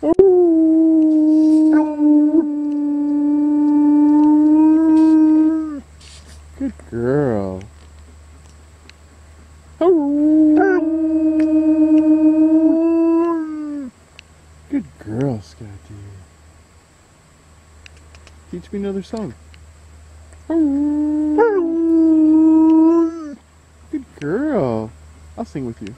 Good girl. Good girl, Skadi. Teach me another song. Good girl. I'll sing with you.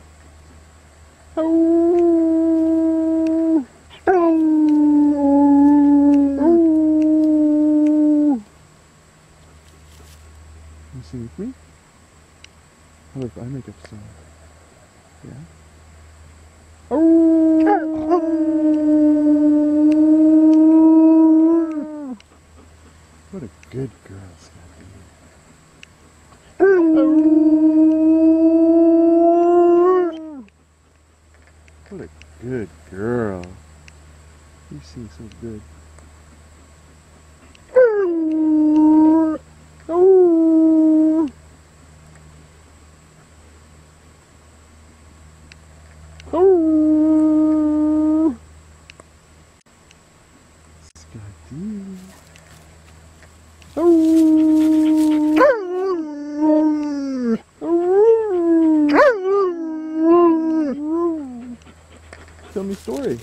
You with me? How if I make up song? Yeah? What a good girl, Skadi. What a good girl. You sing so good. Skadi. Tell me a story.